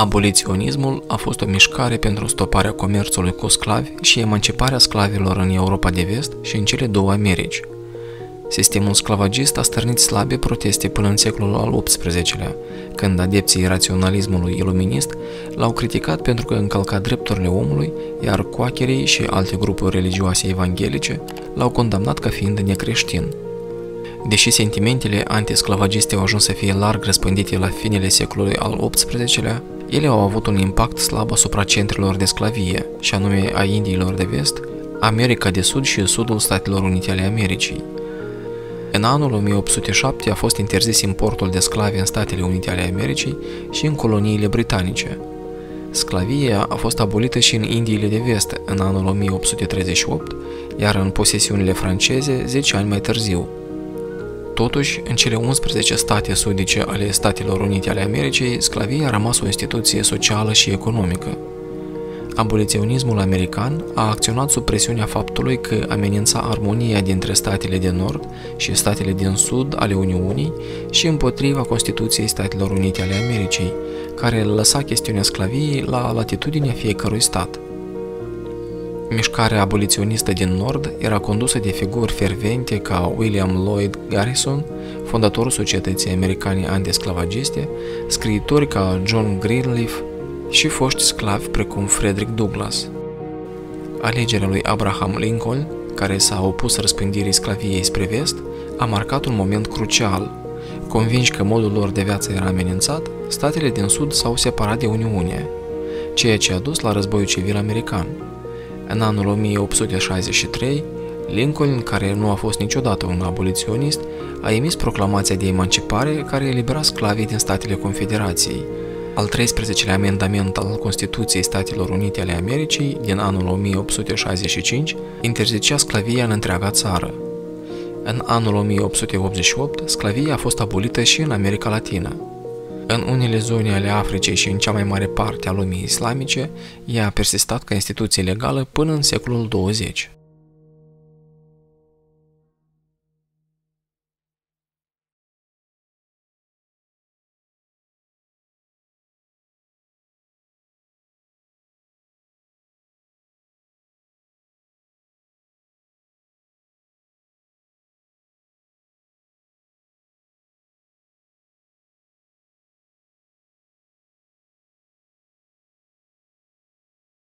Aboliționismul a fost o mișcare pentru stoparea comerțului cu sclavi și emanciparea sclavilor în Europa de vest și în cele două Americi. Sistemul sclavagist a stârnit slabe proteste până în secolul al XVIII-lea, când adepții raționalismului iluminist l-au criticat pentru că încălca drepturile omului, iar coacherii și alte grupuri religioase evanghelice l-au condamnat ca fiind necreștin. Deși sentimentele antisclavagiste au ajuns să fie larg răspândite la finele secolului al XVIII-lea, ele au avut un impact slab asupra centrelor de sclavie, și anume a Indiilor de vest, America de Sud și Sudul Statelor Unite ale Americii. În anul 1807 a fost interzis importul de sclavi în Statele Unite ale Americii și în coloniile britanice. Sclavia a fost abolită și în Indiile de vest în anul 1838, iar în posesiunile franceze 10 ani mai târziu. Totuși, în cele 11 state sudice ale Statelor Unite ale Americii, sclavia a rămas o instituție socială și economică. Aboliționismul american a acționat sub presiunea faptului că amenința armonia dintre statele de nord și statele din sud ale Uniunii și împotriva Constituției Statelor Unite ale Americii, care lăsa chestiunea sclaviei la latitudinea fiecărui stat. Mișcarea aboliționistă din Nord era condusă de figuri fervente ca William Lloyd Garrison, fondatorul Societății Americane Antisclavagiste, scriitori ca John Greenleaf și foști sclavi precum Frederick Douglass. Alegerea lui Abraham Lincoln, care s-a opus răspândirii sclaviei spre vest, a marcat un moment crucial. Convinși că modul lor de viață era amenințat, statele din sud s-au separat de Uniune, ceea ce a dus la războiul civil american. În anul 1863, Lincoln, care nu a fost niciodată un aboliționist, a emis proclamația de emancipare care elibera sclavii din statele Confederației. Al 13-lea amendament al Constituției Statelor Unite ale Americii din anul 1865 interzicea sclavia în întreaga țară. În anul 1888, sclavia a fost abolită și în America Latină. În unele zone ale Africii și în cea mai mare parte a lumii islamice, ea a persistat ca instituție legală până în secolul 20.